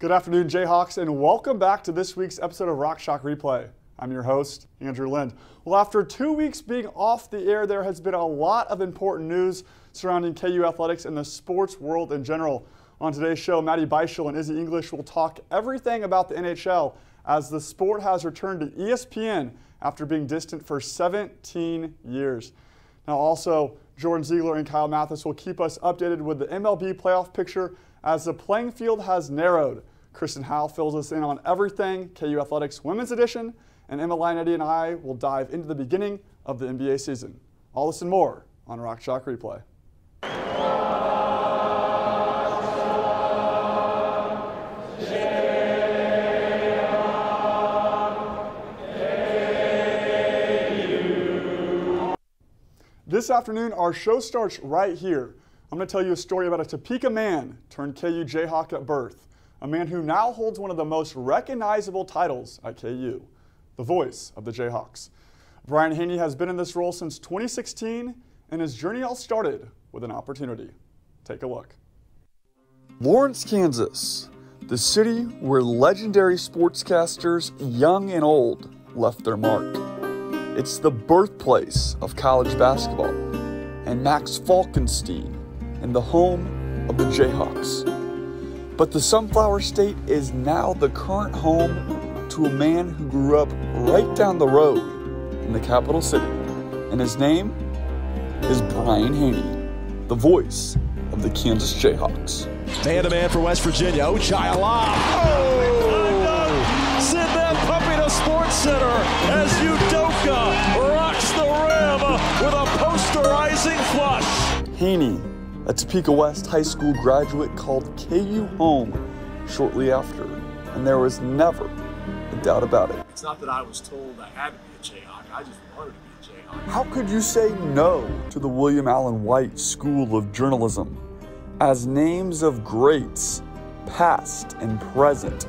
Good afternoon, Jayhawks, and welcome back to this week's episode of Rock Chalk Replay. I'm your host, Andrew Lind. Well, after two weeks being off the air, there has been a lot of important news surrounding KU athletics and the sports world in general. On today's show, Maddie Beischel and Izzy English will talk everything about the NHL as the sport has returned to ESPN after being distant for 17 years. Now, also, Jordan Ziegler and Kyle Mathis will keep us updated with the MLB playoff picture as the playing field has narrowed. Kristen Howell fills us in on everything KU Athletics Women's Edition, and Emma Linetti and I will dive into the beginning of the NBA season. All this and more on Rock Chalk Replay. This afternoon, our show starts right here. I'm going to tell you a story about a Topeka man turned KU Jayhawk at birth, a man who now holds one of the most recognizable titles at KU, the voice of the Jayhawks. Brian Haney has been in this role since 2016, and his journey all started with an opportunity. Take a look. Lawrence, Kansas, the city where legendary sportscasters, young and old, left their mark. It's the birthplace of college basketball and Max Falkenstien and the home of the Jayhawks. But the Sunflower State is now the current home to a man who grew up right down the road in the capital city. And his name is Brian Haney, the voice of the Kansas Jayhawks. Man a man for West Virginia, Ochai Agbaji. Oh! Send that puppy to Sports Center as Udoka rocks the rim with a posterizing flush. Haney, a Topeka West High School graduate, called KU home shortly after, and there was never a doubt about it. It's not that I was told I had to be a Jayhawk, I just wanted to be a Jayhawk. How could you say no to the William Allen White School of Journalism? As names of greats, past and present,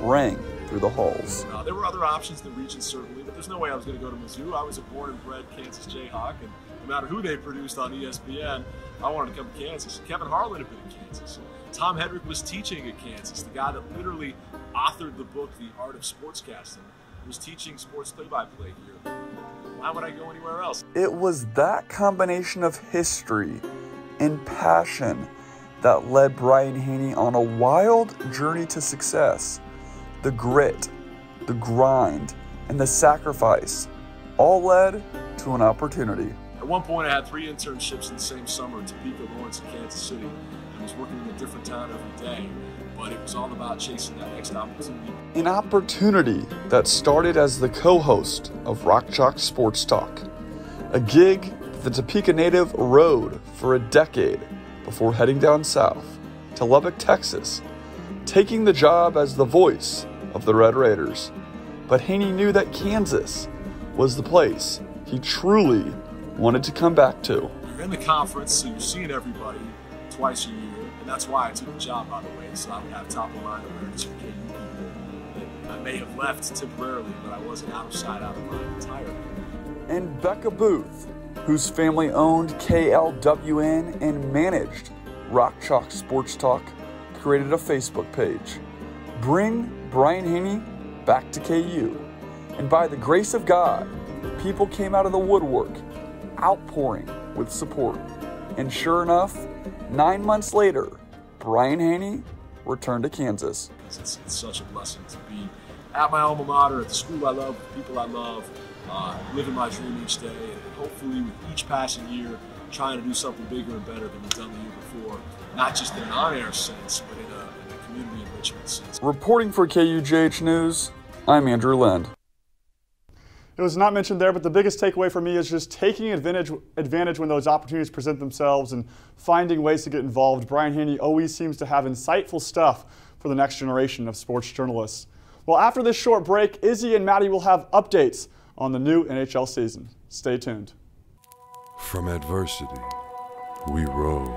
rang through the halls. Uh, there were other options than Regent, certainly, but there's no way I was going to go to Mizzou. I was a born and bred Kansas Jayhawk, and no matter who they produced on ESPN, I wanted to come to Kansas. Kevin Harlan had been in Kansas. Tom Hedrick was teaching at Kansas. The guy that literally authored the book, The Art of Sportscasting, was teaching sports play-by-play here. Why would I go anywhere else? It was that combination of history and passion that led Brian Haney on a wild journey to success. The grit, the grind, and the sacrifice all led to an opportunity. At one point, I had three internships in the same summer in Topeka, Lawrence, and Kansas City. I was working in a different town every day, but it was all about chasing that next opportunity. An opportunity that started as the co host of Rock Chalk Sports Talk, a gig that the Topeka native rode for a decade before heading down south to Lubbock, Texas, taking the job as the voice of the Red Raiders. But Haney knew that Kansas was the place he truly wanted to come back to. You're in the conference, so you're seeing everybody twice a year, and that's why I took the job, by the way, so I would have top of mind awareness for KU people. I may have left temporarily, but I wasn't out of sight, out of mind entirely. And Becca Booth, whose family owned KLWN and managed Rock Chalk Sports Talk, created a Facebook page. Bring Brian Haney back to KU. And by the grace of God, people came out of the woodwork, outpouring with support. And sure enough, nine months later, Brian Haney returned to Kansas. It's, it's such a blessing to be at my alma mater, at the school I love, the people I love, uh, living my dream each day, and hopefully with each passing year, trying to do something bigger and better than we've done the year before, not just in an on-air sense, but in a, in a community enrichment sense. Reporting for KUJH News, I'm Andrew Lind. It was not mentioned there, but the biggest takeaway for me is just taking advantage, advantage when those opportunities present themselves and finding ways to get involved. Brian Haney always seems to have insightful stuff for the next generation of sports journalists. Well, after this short break, Izzy and Maddie will have updates on the new NHL season. Stay tuned. From adversity, we rose.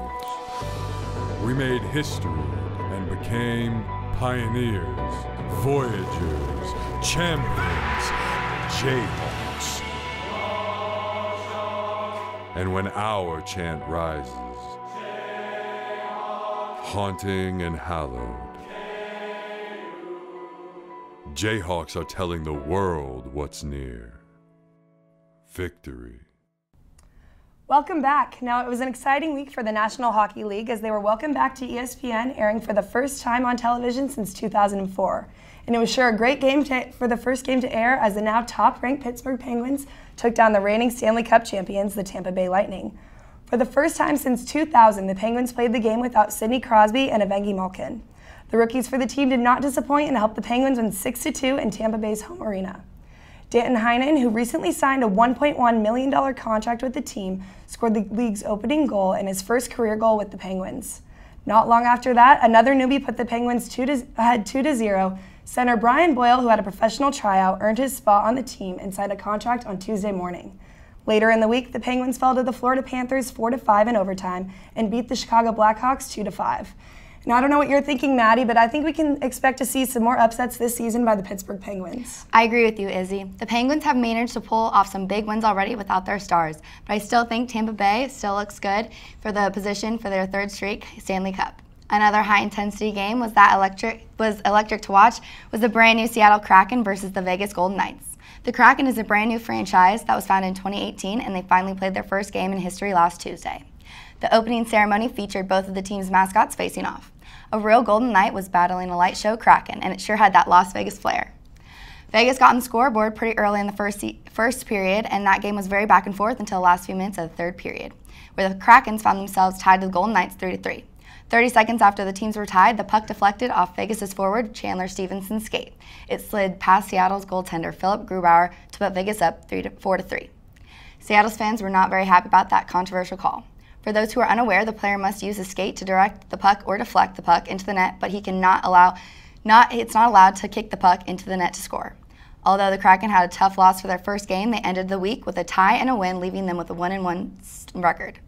We made history and became pioneers, voyagers, champions, Jayhawks. And when our chant rises, haunting and hallowed, Jayhawks are telling the world what's near. Victory. Welcome back. Now, it was an exciting week for the National Hockey League as they were welcomed back to ESPN, airing for the first time on television since 2004. And it was sure a great game to, for the first game to air as the now top ranked Pittsburgh Penguins took down the reigning Stanley Cup champions, the Tampa Bay Lightning. For the first time since 2000, the Penguins played the game without Sidney Crosby and Evgeny Malkin. The rookies for the team did not disappoint and helped the Penguins win 6 2 in Tampa Bay's home arena. Danton Heinen, who recently signed a $1.1 million contract with the team, scored the league's opening goal and his first career goal with the Penguins. Not long after that, another newbie put the Penguins two to, ahead 2 to 0. Center Brian Boyle, who had a professional tryout, earned his spot on the team and signed a contract on Tuesday morning. Later in the week, the Penguins fell to the Florida Panthers 4 to 5 in overtime and beat the Chicago Blackhawks 2 to 5. Now, I don't know what you're thinking, Maddie, but I think we can expect to see some more upsets this season by the Pittsburgh Penguins. I agree with you, Izzy. The Penguins have managed to pull off some big wins already without their stars, but I still think Tampa Bay still looks good for the position for their third streak Stanley Cup. Another high-intensity game was that electric was electric to watch was the brand new Seattle Kraken versus the Vegas Golden Knights. The Kraken is a brand new franchise that was founded in 2018, and they finally played their first game in history last Tuesday. The opening ceremony featured both of the team's mascots facing off. A real Golden Knight was battling a light show Kraken, and it sure had that Las Vegas flair. Vegas got on the scoreboard pretty early in the first, first period, and that game was very back and forth until the last few minutes of the third period, where the Krakens found themselves tied to the Golden Knights 3 3. 30 seconds after the teams were tied, the puck deflected off Vegas' forward Chandler Stephenson's skate. It slid past Seattle's goaltender Philip Grubauer to put Vegas up 3 to, 4 to 3. Seattle's fans were not very happy about that controversial call. For those who are unaware, the player must use his skate to direct the puck or deflect the puck into the net, but he cannot allow not it's not allowed to kick the puck into the net to score. Although the Kraken had a tough loss for their first game, they ended the week with a tie and a win, leaving them with a 1 in 1 record.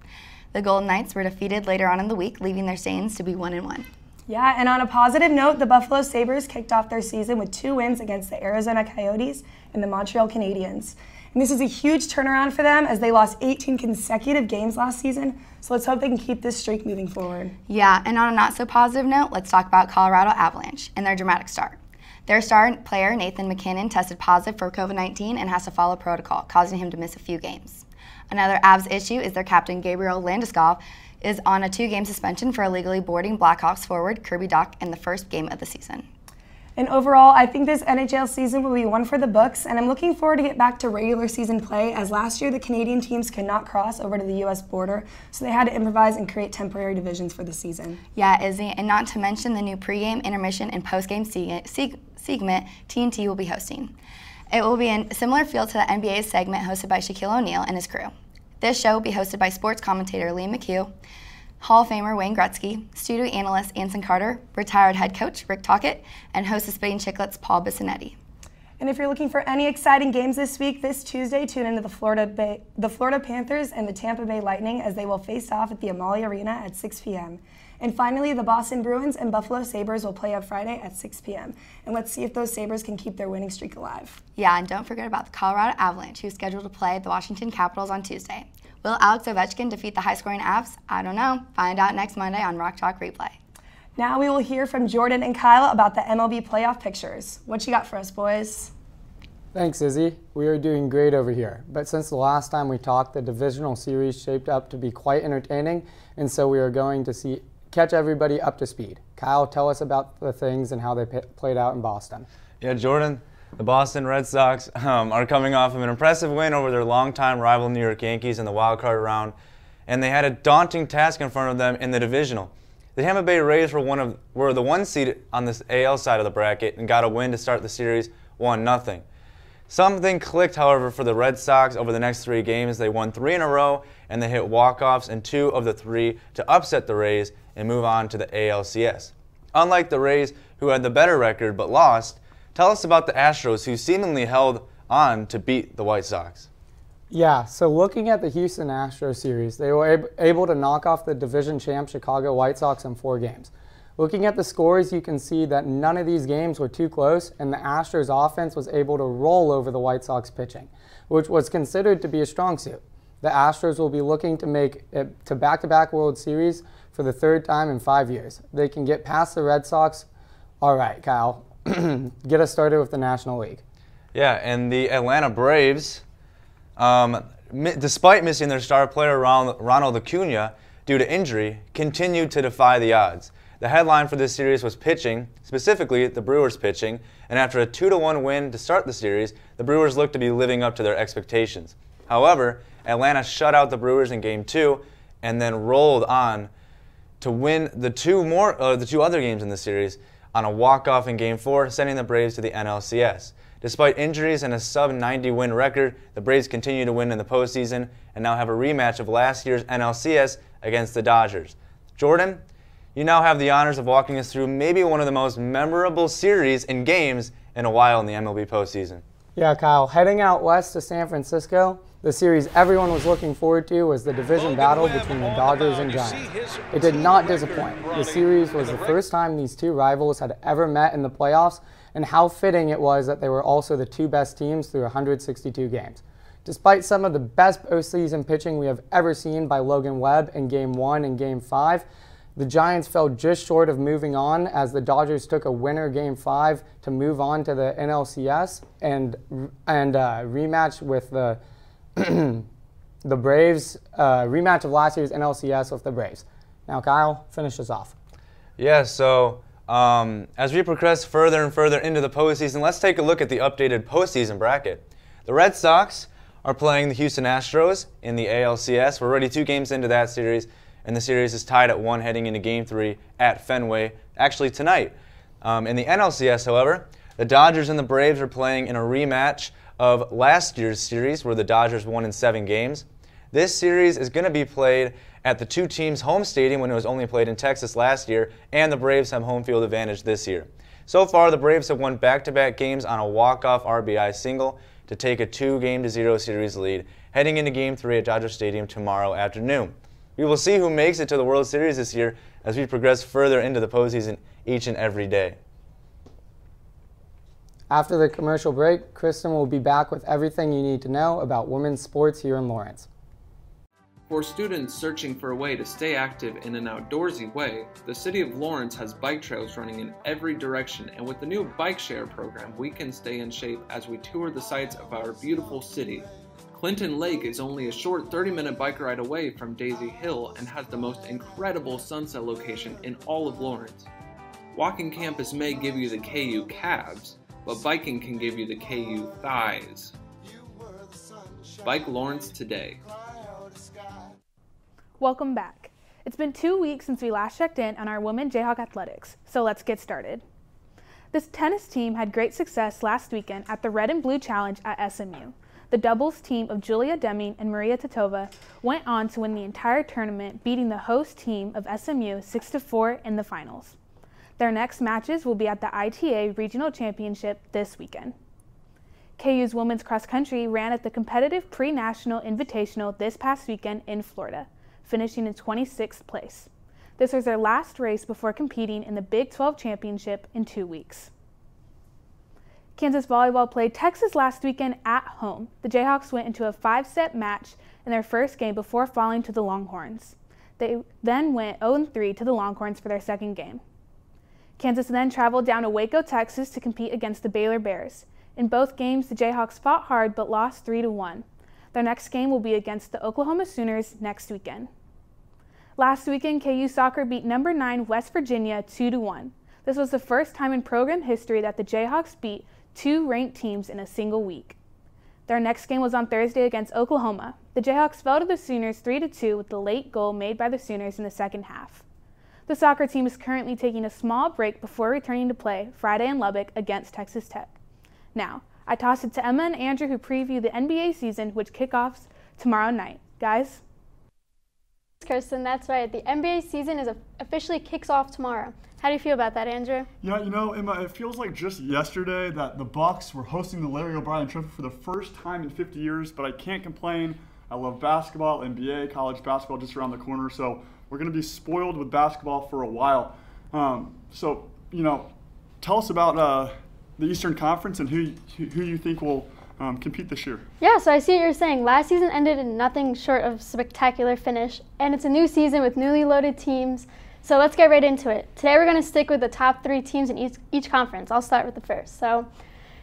The Golden Knights were defeated later on in the week, leaving their Saints to be 1 and 1. Yeah, and on a positive note, the Buffalo Sabres kicked off their season with two wins against the Arizona Coyotes and the Montreal Canadiens. And this is a huge turnaround for them as they lost 18 consecutive games last season. So let's hope they can keep this streak moving forward. Yeah, and on a not so positive note, let's talk about Colorado Avalanche and their dramatic start. Their star player, Nathan MacKinnon, tested positive for COVID 19 and has to follow protocol, causing him to miss a few games. Another Avs issue is their captain, Gabriel Landeskog, is on a two game suspension for illegally boarding Blackhawks forward Kirby Dach in the first game of the season. And overall, I think this NHL season will be one for the books, and I'm looking forward to get back to regular season play as last year the Canadian teams could not cross over to the U.S. border, so they had to improvise and create temporary divisions for the season. Yeah, Izzy, and not to mention the new pregame, intermission, and postgame segment TNT will be hosting. It will be a similar feel to the NBA segment hosted by Shaquille O'Neal and his crew. This show will be hosted by sports commentator Liam McHugh, Hall of Famer Wayne Gretzky, studio analyst Anson Carter, retired head coach Rick Tocchet, and host of Spitting Chicklets Paul Bissonnette. And if you're looking for any exciting games this week, this Tuesday, tune into the Florida Bay, the Florida Panthers and the Tampa Bay Lightning as they will face off at the Amalie Arena at 6 p.m. And finally, the Boston Bruins and Buffalo Sabres will play on Friday at 6 p.m. And let's see if those Sabres can keep their winning streak alive. Yeah, and don't forget about the Colorado Avalanche, who's scheduled to play the Washington Capitals on Tuesday. Will Alex Ovechkin defeat the high scoring Avs? I don't know. Find out next Monday on Rock Chalk Replay. Now we will hear from Jordan and Kyle about the MLB playoff pictures. What you got for us, boys? Thanks, Izzy. We are doing great over here. But since the last time we talked, the divisional series shaped up to be quite entertaining, and so we are going to see catch everybody up to speed. Kyle, tell us about the things and how they played out in Boston. Yeah, Jordan, the Boston Red Sox um, are coming off of an impressive win over their longtime rival New York Yankees in the wild card round, and they had a daunting task in front of them in the divisional. The Tampa Bay Rays were one of were the one seed on this AL side of the bracket and got a win to start the series, one nothing. Something clicked, however, for the Red Sox over the next three games. They won three in a row, and they hit walk-offs in two of the three to upset the Rays and move on to the ALCS. Unlike the Rays, who had the better record but lost, Tell us about the Astros, who seemingly held on to beat the White Sox. Yeah, so looking at the Houston Astros series, they were ab able to knock off the division champ Chicago White Sox in four games. Looking at the scores, you can see that none of these games were too close, and the Astros offense was able to roll over the White Sox pitching, which was considered to be a strong suit. The Astros will be looking to make it to back-to-back World Series for the third time in five years. They can get past the Red Sox. All right, Kyle, get us started with the National League. Yeah, and the Atlanta Braves, um, despite missing their star player Ron- Ronald Acuna due to injury, continued to defy the odds. The headline for this series was pitching, specifically the Brewers pitching, and after a 2 1 win to start the series, the Brewers looked to be living up to their expectations. However, Atlanta shut out the Brewers in game 2 and then rolled on to win the two more uh, the two other games in the series on a walk-off in game 4, sending the Braves to the NLCS. Despite injuries and a sub-90 win record, the Braves continue to win in the postseason and now have a rematch of last year's NLCS against the Dodgers. Jordan, you now have the honors of walking us through maybe one of the most memorable series in games in a while in the MLB postseason. Yeah, Kyle, heading out west to San Francisco, the series everyone was looking forward to was the division battle between the Dodgers and Giants. It did not disappoint. The series was the first time these two rivals had ever met in the playoffs, and how fitting it was that they were also the two best teams through 162 games. Despite some of the best postseason pitching we have ever seen by Logan Webb in Game 1 and Game 5, the Giants fell just short of moving on as the Dodgers took a winner Game 5 to move on to the NLCS and, and uh, rematch with the the Braves uh, rematch of last year's NLCS with the Braves. Now, Kyle, finish us off. Yeah, so um, as we progress further and further into the postseason, let's take a look at the updated postseason bracket. The Red Sox are playing the Houston Astros in the ALCS. We're already two games into that series, and the series is tied at one heading into Game 3 at Fenway, actually tonight. Um, in the NLCS, however, the Dodgers and the Braves are playing in a rematch of last year's series where the Dodgers won in seven games. This series is going to be played at the two teams' home stadium when it was only played in Texas last year, and the Braves have home field advantage this year. So far, the Braves have won back to back games on a walk off RBI single to take a two game to zero series lead, heading into Game 3 at Dodger Stadium tomorrow afternoon. We will see who makes it to the World Series this year as we progress further into the postseason each and every day. After the commercial break, Kristen will be back with everything you need to know about women's sports here in Lawrence. For students searching for a way to stay active in an outdoorsy way, the City of Lawrence has bike trails running in every direction, and with the new Bike Share program, we can stay in shape as we tour the sights of our beautiful city. Clinton Lake is only a short 30 minute bike ride away from Daisy Hill and has the most incredible sunset location in all of Lawrence. Walking campus may give you the KU calves, but biking can give you the KU thighs. Bike Lawrence today. Welcome back. It's been two weeks since we last checked in on our women Jayhawk athletics, so let's get started. This tennis team had great success last weekend at the Red and Blue Challenge at SMU. The doubles team of Julia Deming and Maria Titova went on to win the entire tournament, beating the host team of SMU 6 4 in the finals. Their next matches will be at the ITA Regional Championship this weekend. KU's women's cross country ran at the competitive pre national invitational this past weekend in Florida, finishing in 26th place. This was their last race before competing in the Big 12 Championship in two weeks. Kansas volleyball played Texas last weekend at home. The Jayhawks went into a five set match in their first game before falling to the Longhorns. They then went 0 3 to the Longhorns for their second game. Kansas then traveled down to Waco, Texas to compete against the Baylor Bears. In both games, the Jayhawks fought hard but lost 3 1. Their next game will be against the Oklahoma Sooners next weekend. Last weekend, KU soccer beat number 9 West Virginia 2 1. This was the first time in program history that the Jayhawks beat two ranked teams in a single week. Their next game was on Thursday against Oklahoma. The Jayhawks fell to the Sooners 3 2 with the late goal made by the Sooners in the second half. The soccer team is currently taking a small break before returning to play Friday in Lubbock against Texas Tech. Now, I toss it to Emma and Andrew who preview the NBA season, which kickoffs tomorrow night. Guys? Kirsten, that's right. The NBA season is officially kicks off tomorrow. How do you feel about that, Andrew? Yeah, you know, Emma, it feels like just yesterday that the Bucks were hosting the Larry O'Brien Trophy for the first time in 50 years, but I can't complain. I love basketball, NBA, college basketball just around the corner, so we're going to be spoiled with basketball for a while. Um, so, you know, tell us about uh, the Eastern Conference and who who you think will um, compete this year. Yeah, so I see what you're saying. Last season ended in nothing short of spectacular finish, and it's a new season with newly loaded teams. So let's get right into it. Today we're going to stick with the top three teams in each, each conference. I'll start with the first. So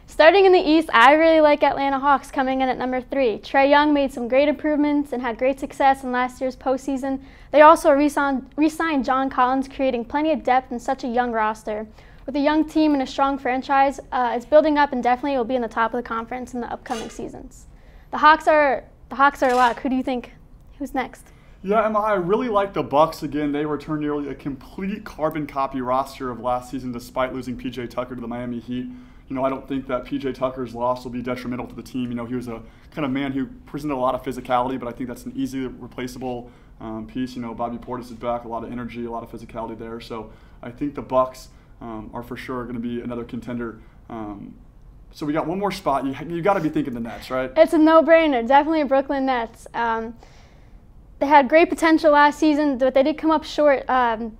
starting in the East, I really like Atlanta Hawks coming in at number three. Trae Young made some great improvements and had great success in last year's postseason. They also re-signed John Collins, creating plenty of depth in such a young roster. With a young team and a strong franchise, uh, it's building up and definitely will be in the top of the conference in the upcoming seasons. The Hawks are the Hawks are a lock. Who do you think? Who's next? Yeah, Emma, I really like the Bucks again. They returned nearly a complete carbon copy roster of last season, despite losing PJ Tucker to the Miami Heat. You know, I don't think that PJ Tucker's loss will be detrimental to the team. You know, he was a kind of man who presented a lot of physicality, but I think that's an easily replaceable um, piece. You know, Bobby Portis is back, a lot of energy, a lot of physicality there. So I think the Bucks um, are for sure going to be another contender. Um, so we got one more spot. You you got to be thinking the Nets, right? It's a no-brainer. Definitely a Brooklyn Nets. Um, they had great potential last season, but they did come up short um,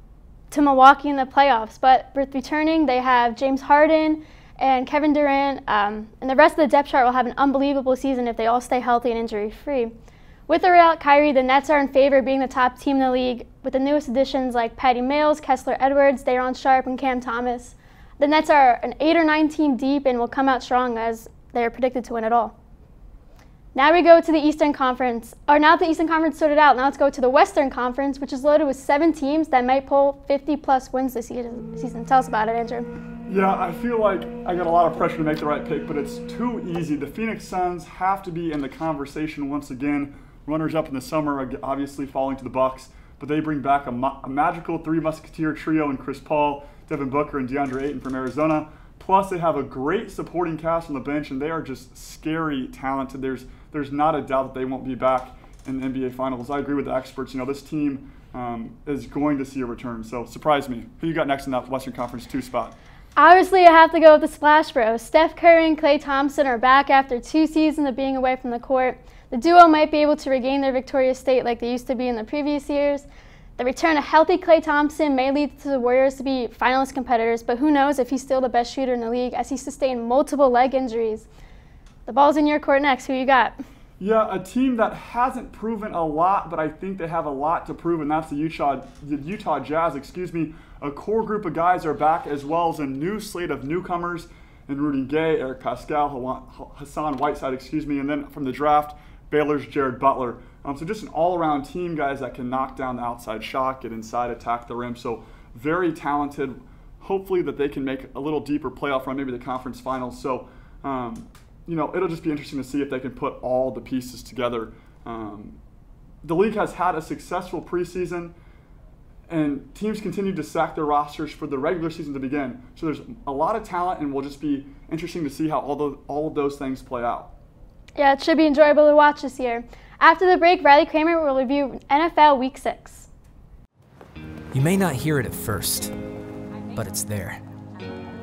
to Milwaukee in the playoffs. But returning, they have James Harden and Kevin Durant, um, and the rest of the depth chart will have an unbelievable season if they all stay healthy and injury-free. With or without Kyrie, the Nets are in favor of being the top team in the league, with the newest additions like Patty Mills, Kessler Edwards, Day'Ron Sharpe, and Cam Thomas. The Nets are an eight or nine team deep and will come out strong as they are predicted to win it all. Now we go to the Eastern Conference, or now the Eastern Conference sorted out, now let's go to the Western Conference, which is loaded with seven teams that might pull 50 plus wins this season. Tell us about it, Andrew. Yeah, I feel like I got a lot of pressure to make the right pick, but it's too easy. The Phoenix Suns have to be in the conversation once again. Runners up in the summer, are obviously falling to the Bucks, but they bring back a, ma- a magical three musketeer trio in Chris Paul, Devin Booker, and DeAndre Ayton from Arizona. Plus, they have a great supporting cast on the bench, and they are just scary talented. There's there's not a doubt that they won't be back in the NBA Finals. I agree with the experts. You know, this team um, is going to see a return. So, surprise me. Who you got next in that Western Conference two spot? Obviously, I have to go with the Splash Bros. Steph Curry and Klay Thompson are back after two seasons of being away from the court. The duo might be able to regain their victorious state like they used to be in the previous years. The return of healthy Klay Thompson may lead to the Warriors to be finalist competitors, but who knows if he's still the best shooter in the league as he sustained multiple leg injuries. The ball's in your court next. Who you got? Yeah, a team that hasn't proven a lot, but I think they have a lot to prove, and that's the Utah, the Utah Jazz. Excuse me. A core group of guys are back, as well as a new slate of newcomers in Rudy Gay, Eric Paschall, Hassan Whiteside, excuse me, and then from the draft, Baylor's Jared Butler. Um, so just an all-around team, guys that can knock down the outside shot, get inside, attack the rim. So very talented. Hopefully that they can make a little deeper playoff run, maybe the conference finals. So um, you know, it'll just be interesting to see if they can put all the pieces together. Um, the league has had a successful preseason, and teams continue to sack their rosters for the regular season to begin. So there's a lot of talent, and will just be interesting to see how all, the, all of those things play out. Yeah, it should be enjoyable to watch this year. After the break, Riley Kramer will review NFL Week 6. You may not hear it at first, but it's there.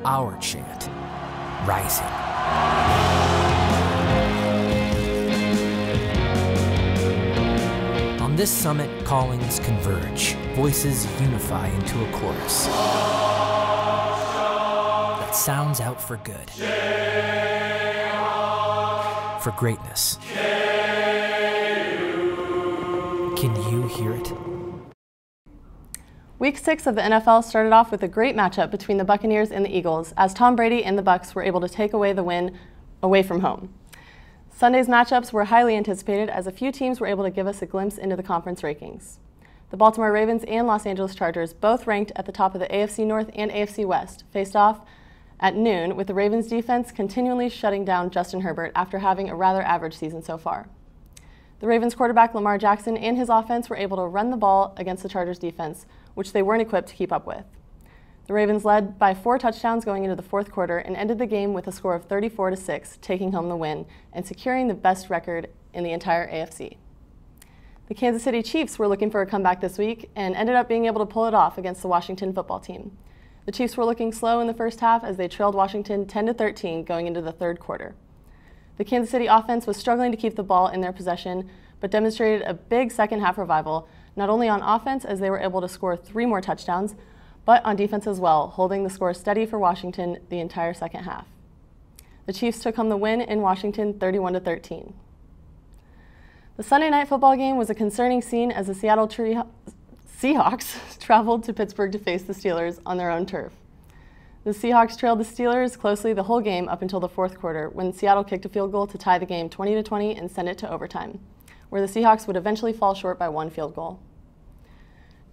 Our chant, rising. This summit, callings converge, voices unify into a chorus that sounds out for good, for greatness. Can you hear it? Week six of the NFL started off with a great matchup between the Buccaneers and the Eagles, as Tom Brady and the Bucs were able to take away the win away from home. Sunday's matchups were highly anticipated as a few teams were able to give us a glimpse into the conference rankings. The Baltimore Ravens and Los Angeles Chargers, both ranked at the top of the AFC North and AFC West, faced off at noon, with the Ravens defense continually shutting down Justin Herbert after having a rather average season so far. The Ravens quarterback Lamar Jackson and his offense were able to run the ball against the Chargers defense, which they weren't equipped to keep up with. The Ravens led by four touchdowns going into the fourth quarter and ended the game with a score of 34 to 6, taking home the win and securing the best record in the entire AFC. The Kansas City Chiefs were looking for a comeback this week and ended up being able to pull it off against the Washington football team. The Chiefs were looking slow in the first half as they trailed Washington 10 to 13 going into the third quarter. The Kansas City offense was struggling to keep the ball in their possession, but demonstrated a big second half revival, not only on offense as they were able to score three more touchdowns, but on defense as well, holding the score steady for Washington the entire second half. The Chiefs took home the win in Washington 31 to 13. The Sunday night football game was a concerning scene as the Seattle, Tree Seahawks traveled to Pittsburgh to face the Steelers on their own turf. The Seahawks trailed the Steelers closely the whole game up until the fourth quarter when Seattle kicked a field goal to tie the game 20 to 20 and send it to overtime, where the Seahawks would eventually fall short by one field goal.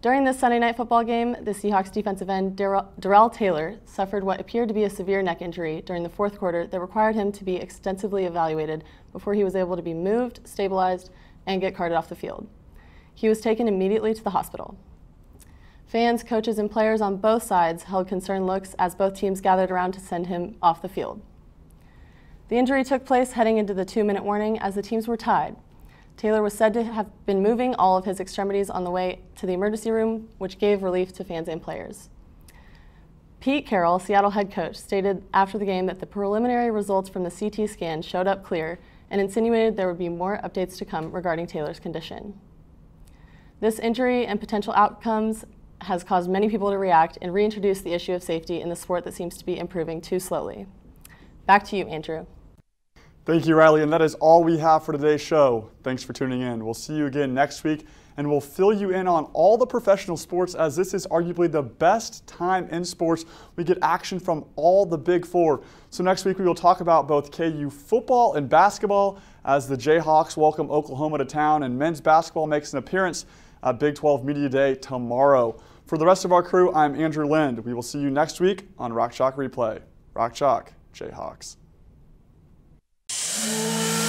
During this Sunday night football game, the Seahawks defensive end Darrell Taylor suffered what appeared to be a severe neck injury during the fourth quarter that required him to be extensively evaluated before he was able to be moved, stabilized, and get carted off the field. He was taken immediately to the hospital. Fans, coaches, and players on both sides held concerned looks as both teams gathered around to send him off the field. The injury took place heading into the two minute warning as the teams were tied. Taylor was said to have been moving all of his extremities on the way to the emergency room, which gave relief to fans and players. Pete Carroll, Seattle head coach, stated after the game that the preliminary results from the CT scan showed up clear and insinuated there would be more updates to come regarding Taylor's condition. This injury and potential outcomes has caused many people to react and reintroduce the issue of safety in the sport that seems to be improving too slowly. Back to you, Andrew. Thank you, Riley, and that is all we have for today's show. Thanks for tuning in. We'll see you again next week, and we'll fill you in on all the professional sports as this is arguably the best time in sports. We get action from all the big four. So next week we will talk about both KU football and basketball as the Jayhawks welcome Oklahoma to town and men's basketball makes an appearance at Big 12 Media Day tomorrow. For the rest of our crew, I'm Andrew Lind. We will see you next week on Rock Chalk Replay. Rock Chalk, Jayhawks. Música